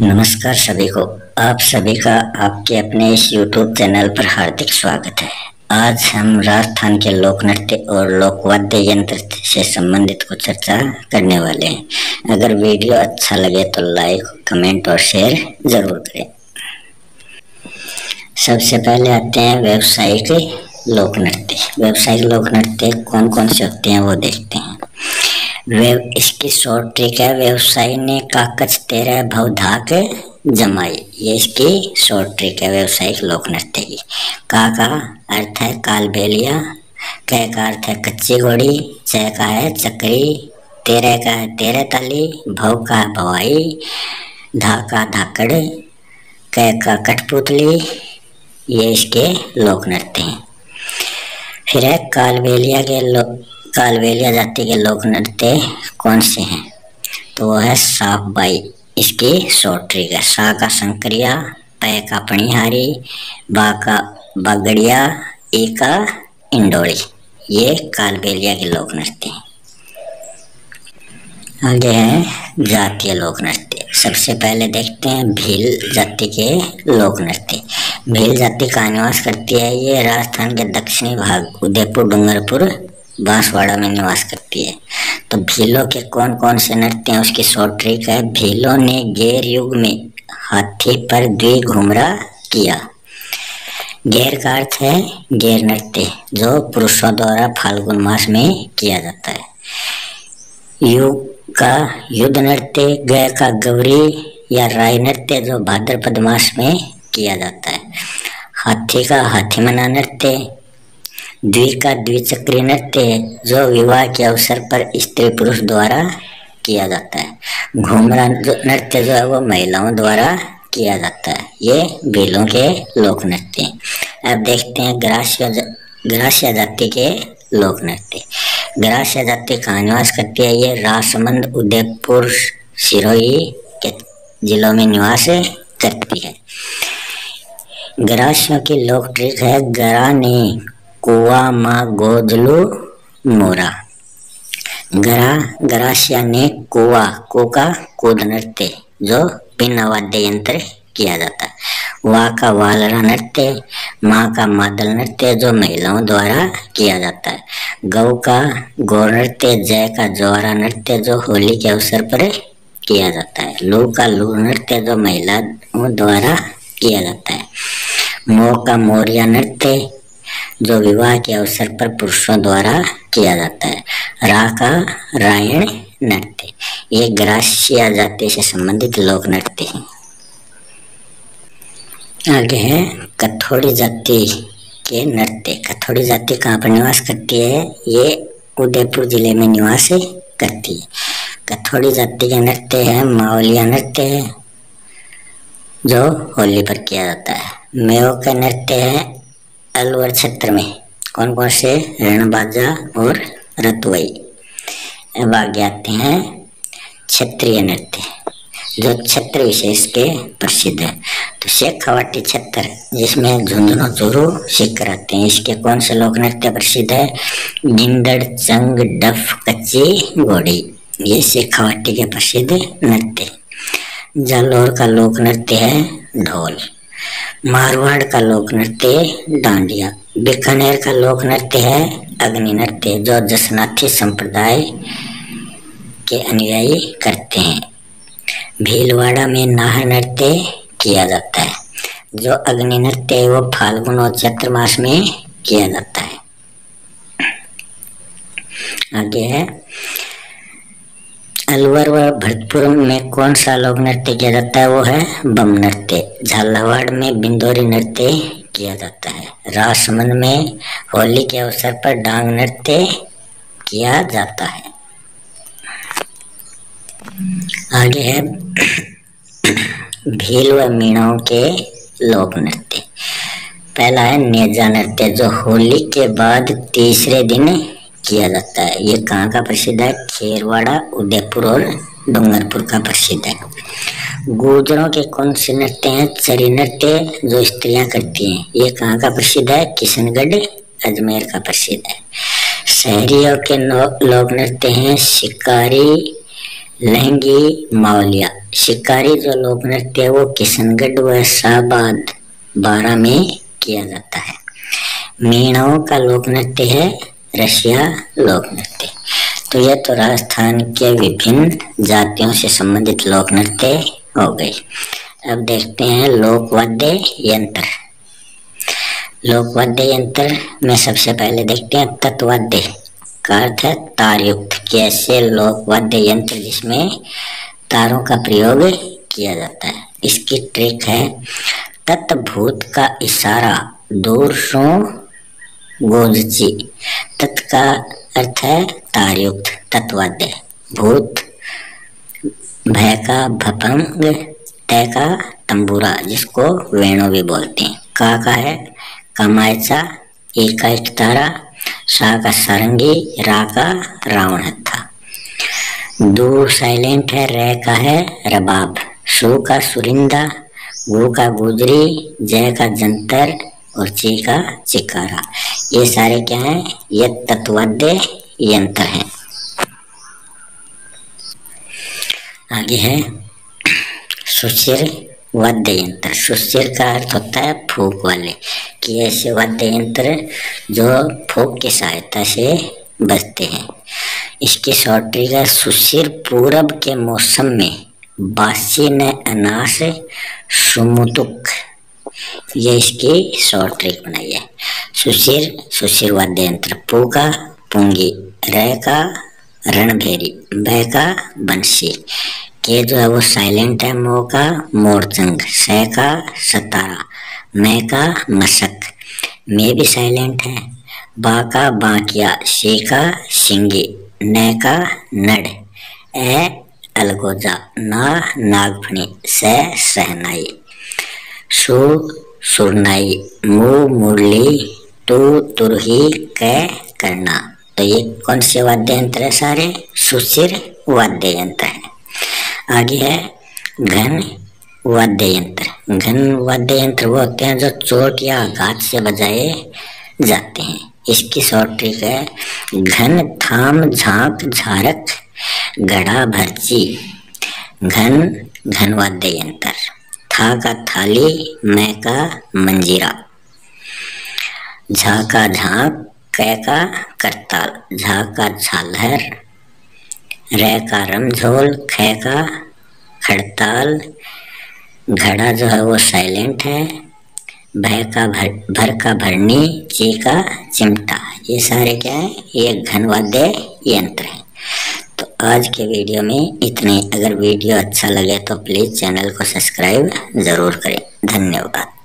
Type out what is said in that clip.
नमस्कार सभी को। आप सभी का आपके अपने इस YouTube चैनल पर हार्दिक स्वागत है। आज हम राजस्थान के लोक नृत्य और लोक वाद्य यंत्र से संबंधित कुछ चर्चा करने वाले हैं। अगर वीडियो अच्छा लगे तो लाइक कमेंट और शेयर ज़रूर करें। सबसे पहले आते हैं व्यवसायिक लोक नृत्य। व्यवसायिक लोक नृत्य कौन कौन से होते हैं वो देखते हैं। इसकी शॉर्ट ट्रिक है व्यवसाय ने काकच तेरह भव धाक जमाई। ये इसकी शॉर्ट ट्रिक है व्यवसायिक लोक नृत्य की का का अर्थ है काल बेलिया कह का अर्थ है कच्ची घोड़ी, च का है चक्री तेरह का है तेरह ताली भव का है भवाई, धा का धाकड़ कह का कठपुतली, ये इसके लोक नृत्य हैं फिर है कालबेलिया के लोक कालबेलिया जाति के लोक नृत्य कौन से हैं? तो वो है साफ़ बाई इसकी सोटरी का सा का संक्रिया, पै का पणिहारी, बा का बगड़िया ए का इंडोली ये कालबेलिया के लोक नृत्य हैं। आगे है जातीय लोक नृत्य। सबसे पहले देखते हैं भील जाति के लोक नृत्य। भील जाति का निवास करती है ये राजस्थान के दक्षिणी भाग, उदयपुर, डूंगरपुर बांसवाड़ा में निवास करती है। तो भीलों के कौन कौन से नृत्य हैं, उसकी शॉर्ट ट्रिक है। भीलों ने गैर युग में हाथी पर द्वि घुमरा किया। गैर का अर्थ है गैर नृत्य, जो पुरुषों द्वारा फाल्गुन मास में किया जाता है। युग का युद्ध नृत्य गय का गौरी या राय नृत्य, जो भाद्रपद मास में किया जाता है। हाथी का हाथी मना नृत्य द्वि का द्विचक्री नृत्य जो विवाह के अवसर पर स्त्री पुरुष द्वारा किया जाता है। घूमरा नृत्य जो है वो महिलाओं द्वारा किया जाता है। ये बेलों के लोक नृत्य अब देखते हैं ग्रास्य ग्रास्य जाति के लोक नृत्य। ग्रास्य जाति कहाँ निवास करती है ये रासमंद उदयपुर सिरोही के जिलों में निवास करती है। ग्रासियों की लोक ट्रिक है गरा मा गोदलू मोरा। गरा गरासिया ने कुआ को का कूद नृत्य जो बिना वाद्य यंत्र किया जाता है। वा का वालरा नृत्य, माँ का मादल नृत्य, जो महिलाओं द्वारा किया जाता है। गौ का गौर नृत्य, जय का जोरा नृत्य, जो होली के अवसर पर किया जाता है। लू का लू नृत्य, जो महिलाओं द्वारा किया जाता है। मोह का मोरिया नृत्य जो विवाह के अवसर पर पुरुषों द्वारा किया जाता है। रा का रायण, नृत्य। ये ग्रासिया जाति से संबंधित लोक नृत्य है। आगे है, कथोड़ी जाति के नृत्य। कथोड़ी जाति कहाँ पर निवास करती है, ये उदयपुर ज़िले में निवास करती है। कथोड़ी जाति के नृत्य है, मावलिया नृत्य है, जो होली पर किया जाता है। मेव का नृत्य है अलवर क्षेत्र में। कौन कौन से? रणबाजा और रतुवई। आगे आते हैं क्षेत्रीय नृत्य, जो क्षेत्र विशेष के प्रसिद्ध है। तो शेखावाटी क्षेत्र, जिसमें झुंझुनो चूरू सीख रहते हैं। इसके कौन से लोक नृत्य प्रसिद्ध है? गिंदड़, चंग, डफ, कच्ची घोड़ी ये शेखावाटी के प्रसिद्ध नृत्य जालौर का लोक नृत्य है ढोल। मारवाड़ का लोक नृत्य डांडिया। बीकानेर का लोक नृत्य है, अग्नि नृत्य जो जसनाथी संप्रदाय के अनुयायी करते हैं। भीलवाड़ा में नाहर नृत्य किया जाता है। जो अग्नि नृत्य है, वो फाल्गुन और चैत्र मास में किया जाता है। आगे है। अलवर व भरतपुर में कौन सा लोक नृत्य किया जाता है? वो है बम नृत्य। झालावाड़ में बिंदोरी नृत्य किया जाता है। राजसमंद में होली के अवसर पर डांग नृत्य किया जाता है। आगे है भील व मीणाओं के लोक नृत्य। पहला है नेजा नृत्य, जो होली के बाद तीसरे दिन किया जाता है। ये कहाँ का प्रसिद्ध है, खेरवाड़ा, उदयपुर और डूंगरपुर का प्रसिद्ध है। गुजरों के कौन से नृत्य हैं? चरी नृत्य जो स्त्रियाँ करती हैं। ये कहाँ का प्रसिद्ध है? किशनगढ़, अजमेर का प्रसिद्ध है। शहरियों के लोक नृत्य हैं, शिकारी, लहंगी, मावलिया। शिकारी जो लोक नृत्य है, वो किशनगढ़ व शाहबाद बारह में किया जाता है। मीणाओं का लोक नृत्य है रशिया लोक नृत्य। तो यह तो राजस्थान के विभिन्न जातियों से संबंधित लोक नृत्य हो गई। अब देखते हैं लोकवाद्य यंत्र। लोकवाद्य यंत्र में सबसे पहले देखते हैं तत्वाद्य का अर्थ है तारयुक्त कैसे लोकवाद्य यंत्र जिसमें तारों का प्रयोग किया जाता है। इसकी ट्रिक है तत्भूत का इशारा दूर सो गोदची तत् का अर्थ है तारयुक्त, तत्वाद्य। भूत भय का भपंग तय का तंबूरा, जिसको वेणु भी बोलते हैं। का का है? कमायचा एक का एक तारा सा का सारंगी, रा का रावण था दो साइलेंट है रे का है, रबाब। सु का सुरिंदा, गु का गुजरी जय का जंतर और ची का चिकारा। ये सारे क्या हैं? ये तत्वाद्य यंत्र हैं। आगे है सुशिर वाद्य यंत्र। सुशिर का अर्थ होता है फूक वाले, कि ऐसे वाद्य यंत्र जो फूक की सहायता से बजते हैं। इसकी शॉर्ट ट्रिक है सुशिर पूरब के मौसम में बासी ने अनास सुमुतुक ये इसकी शॉर्ट ट्रिक बनाई है सुशिर सुशिर वाद्य यंत्र पू का पुंगी रे का रणभेरी बै का बंसी। के जो है वो साइलेंट है मो का मोरचंग स का सतारा मैं का मशक। मे भी साइलेंट है। बा का बाकिया शी का सिंगी न का नड़। ए, अलगोजा ना, नागफणी से, सहनाई। सु सुरनाई मु मुरली तू तुरही कै करना। तो ये कौन से वाद्य यंत्र है सारे? सुशिर वाद्य यंत्र है। आगे है घन वाद्य यंत्र। घन वाद्य यंत्र वो होते हैं जो चोट या आघात से बजाए जाते हैं। इसकी शॉर्ट ट्रिक है, घन थाम झाँक झारक गढ़ा भरची। घन घन वाद्य यंत्र। था का थाली, मैं का मंजीरा। झा का झाँक कै का करताल। झा का झालर, रे का रमझोल, खे का खड़ताल। घड़ा जो है वो साइलेंट है। भय का भर भर का भरनी, ची का चिमटा। ये सारे क्या है? ये घनवाद्य यंत्र है। आज के वीडियो में इतने। अगर वीडियो अच्छा लगे तो प्लीज़ चैनल को सब्सक्राइब ज़रूर करें। धन्यवाद।